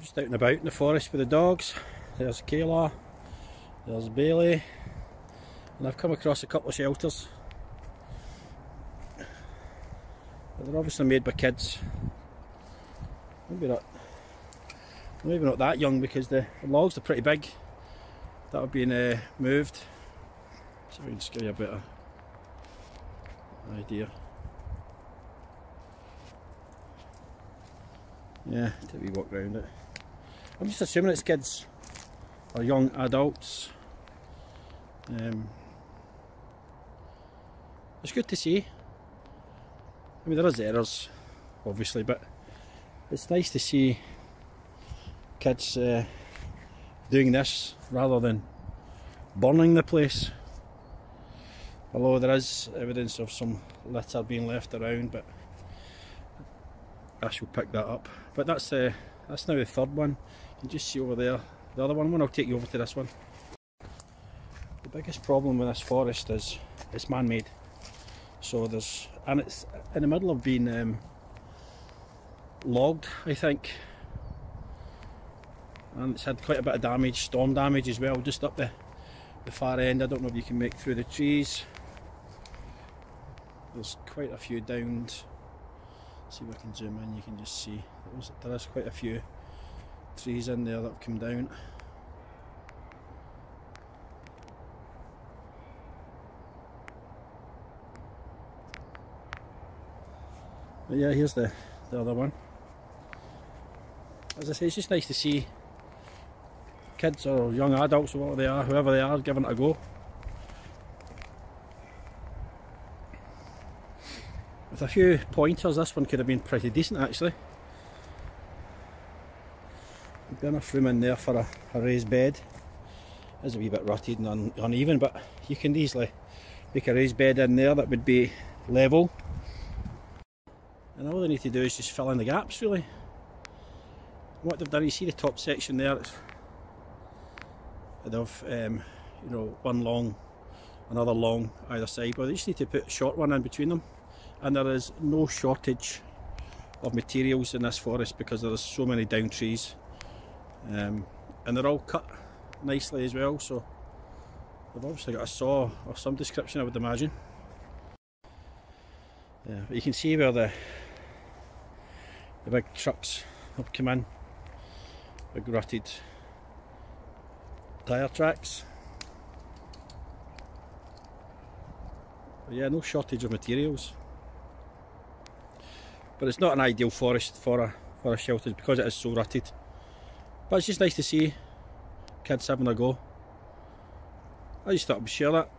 Just out and about in the forest with the dogs. There's Kayla, there's Bailey, and I've come across a couple of shelters. But they're obviously made by kids. Maybe not, maybe not that young because the, logs are pretty big that have been uh, moved. So we can just give you a of idea. Yeah, till we walk around it. I'm just assuming it's kids or young adults. Um, it's good to see. I mean, there is errors, obviously, but it's nice to see kids uh, doing this rather than burning the place. Although there is evidence of some litter being left around, but I shall pick that up. But that's uh, that's now the third one. Just see over there the other one. I'll take you over to this one. The biggest problem with this forest is it's man-made. So there's and it's in the middle of being um, logged, I think. And it's had quite a bit of damage, storm damage as well, just up the, the far end. I don't know if you can make through the trees. There's quite a few downed. See if I can zoom in, you can just see there is quite a few trees in there that have come down. But yeah, here's the, the other one. As I say, it's just nice to see kids or young adults or whatever they are, whoever they are, giving it a go. With a few pointers, this one could have been pretty decent actually. Enough room in there for a, a raised bed. It's a wee bit rutted and un uneven, but you can easily make a raised bed in there that would be level. And all they need to do is just fill in the gaps really. What they've done, you see the top section there, it's, they've um, you know one long, another long either side, but they just need to put a short one in between them and there is no shortage of materials in this forest because there are so many down trees um, and they're all cut nicely as well so they've obviously got a saw or some description I would imagine. Yeah, you can see where the the big trucks have come in. Big rutted tyre tracks. But yeah no shortage of materials. But it's not an ideal forest for a for a shelter because it is so rutted. But it's just nice to see kids having a go. I just thought I would share that.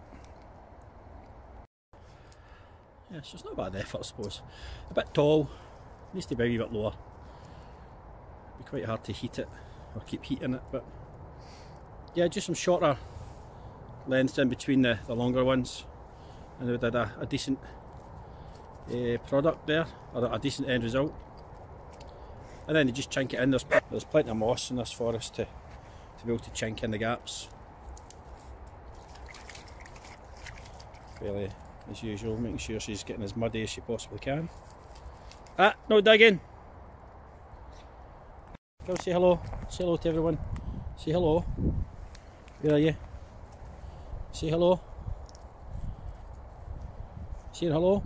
Yeah, it's just not a bad effort I suppose. A bit tall, needs to be a wee bit lower. It'd be quite hard to heat it or keep heating it, but yeah, just some shorter lengths in between the, the longer ones and we did a, a decent uh, product there, or a decent end result. And then you just chink it in, there's, there's plenty of moss in this forest to, to be able to chink in the gaps. Bailey as usual, making sure she's getting as muddy as she possibly can. Ah, no digging! Go say hello, say hello to everyone. Say hello. Where are you? Say hello. Say hello.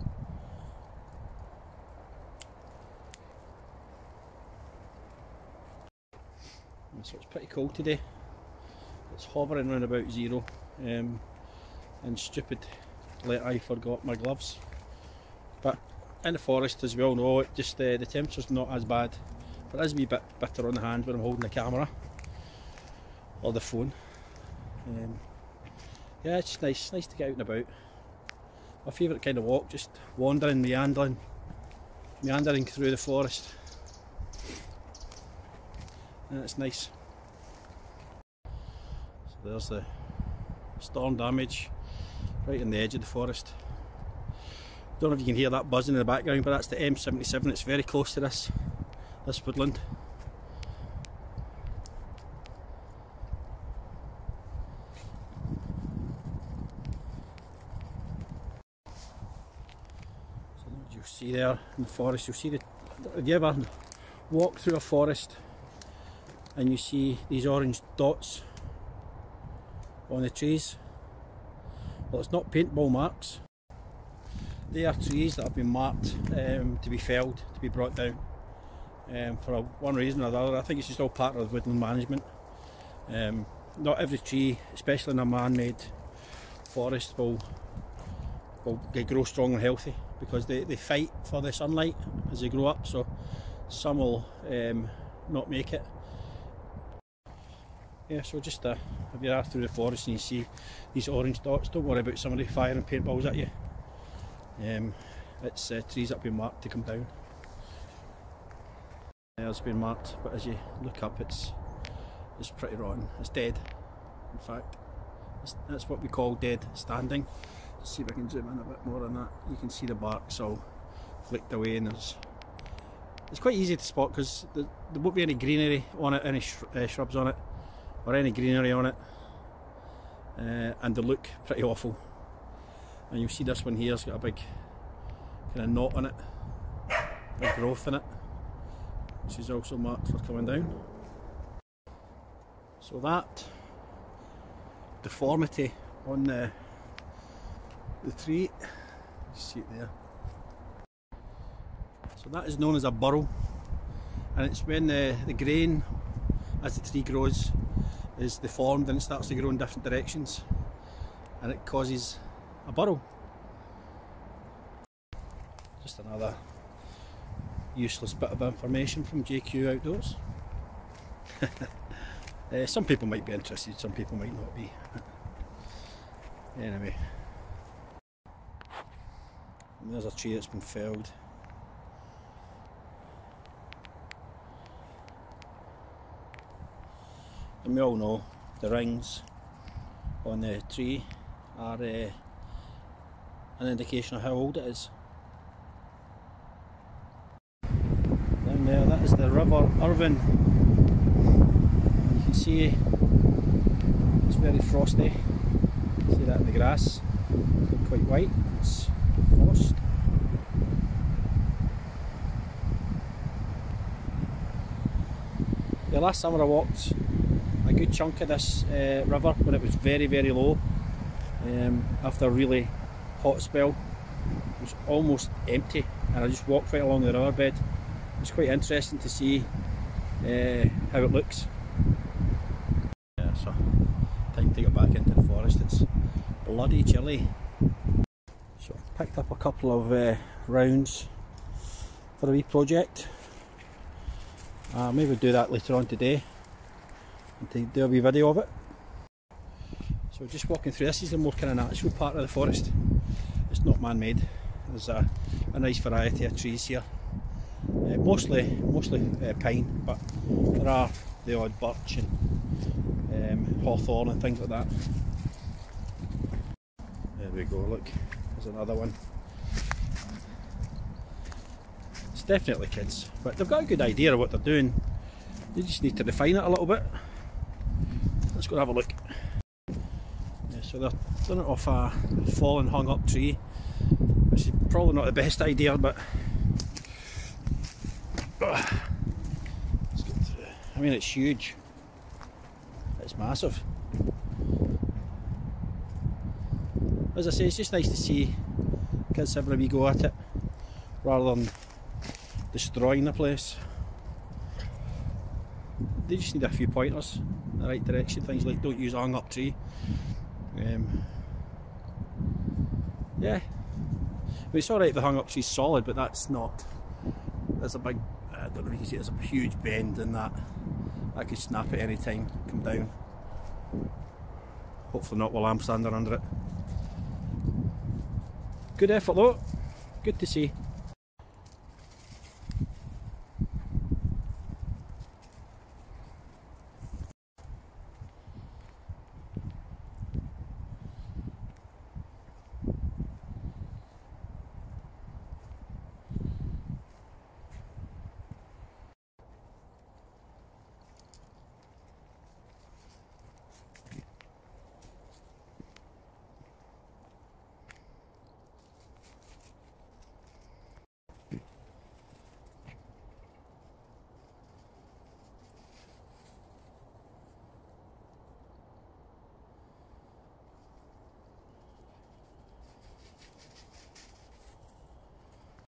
So it's pretty cold today. It's hovering around about zero. Um, and stupid let I forgot my gloves. But in the forest as we all know it just uh, the temperature's not as bad. But it is a wee bit bitter on the hand when I'm holding the camera or the phone. Um, yeah it's nice nice to get out and about. My favourite kind of walk just wandering meandering meandering through the forest and it's nice. So there's the storm damage right in the edge of the forest. Don't know if you can hear that buzzing in the background, but that's the M77. It's very close to this this woodland. You'll see there in the forest, you'll see the. Have you ever walked through a forest and you see these orange dots on the trees. Well, it's not paintball marks. They are trees that have been marked um, to be felled, to be brought down um, for one reason or another. I think it's just all part of woodland management. Um, not every tree, especially in a man-made forest, will will grow strong and healthy because they, they fight for the sunlight as they grow up. So some will um, not make it. Yeah, so just uh, if you're through the forest and you see these orange dots, don't worry about somebody firing paintballs at you. Um, it's uh, trees that have been marked to come down. It's been marked, but as you look up, it's it's pretty rotten. It's dead, in fact. It's, that's what we call dead standing. Let's see if I can zoom in a bit more on that. You can see the bark's all flicked away, and there's it's quite easy to spot because there, there, won't be any greenery on it, any sh uh, shrubs on it, or any greenery on it, uh, and they look pretty awful. And you'll see this one here's got a big kind of knot in it, big growth in it, which is also marked for coming down. So that deformity on the the tree, you see it there. So that is known as a burrow and it's when the, the grain as the tree grows is deformed and it starts to grow in different directions and it causes a burrow. Just another useless bit of information from JQ Outdoors. uh, some people might be interested, some people might not be. anyway, there's a tree that's been felled. And we all know the rings on the tree are uh, an indication of how old it is. Down there that is the River Irvine. You can see it's very frosty. See that in the grass, quite white, it's frost. The last summer I walked a good chunk of this uh, river when it was very very low um, after a really hot spell. It was almost empty and I just walked right along the riverbed. It's quite interesting to see uh, how it looks. Yeah so time to get back into the forest. It's bloody chilly. So I picked up a couple of uh, rounds for a wee project. Uh, maybe do that later on today and a wee video of it. So just walking through, this is the more kind of natural part of the forest. It's not man-made. There's a, a, nice variety of trees here. Uh, mostly mostly uh, pine, but there are the odd birch and um, hawthorn and things like that. There we go, look, there's another one. It's definitely kids, but they've got a good idea of what they're doing. They just need to refine it a little bit. Go have a look. Yeah, so they're done it off a fallen hung up tree, which is probably not the best idea, but I mean it's huge. It's massive. As I say, it's just nice to see kids having a wee go at it rather than destroying the place. They just need a few pointers the right direction. Things like don't use a hung up tree. Um, yeah, but it's alright the hung up tree's solid, but that's not. There's a big, I don't know if you can see, there's a huge bend in that. That could snap at any time, come down. Hopefully not while I'm standing under it. Good effort though, good to see.